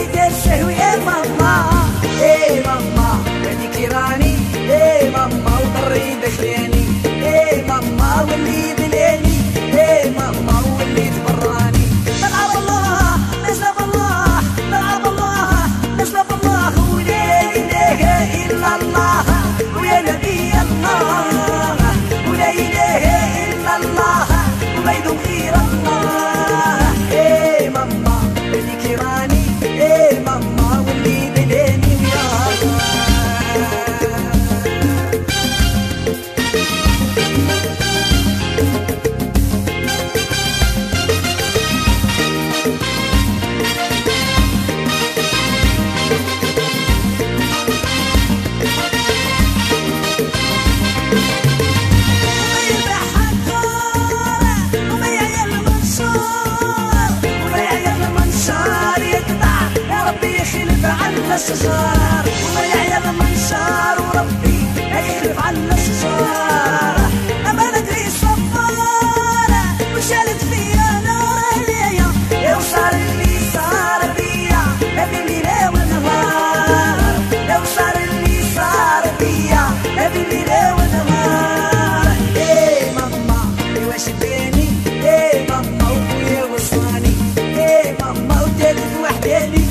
واش اللي الشجار وما يعيا منشار وربي يخلف عنا الشجار أما ندري صفارة وشالت فيا نار يا وصار اللي صار بيا ما بين ليلة ونهار. لو صار اللي صار بيا ما بين ليلة ونهار. إيه ماما واش بيني؟ إيه ماما وبويا وصاني إيه ماما وتالت وحداني.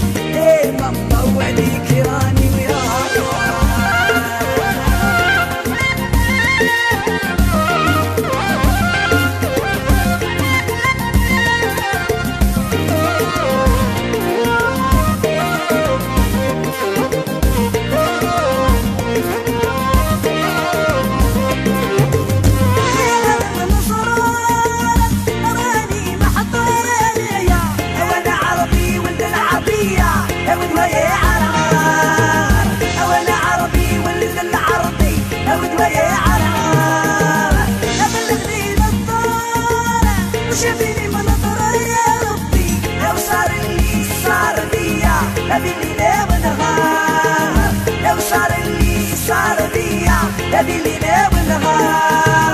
شافيني من نظرة يا ربي. لو صار اللي صار بيا ما بين ليلة ونهار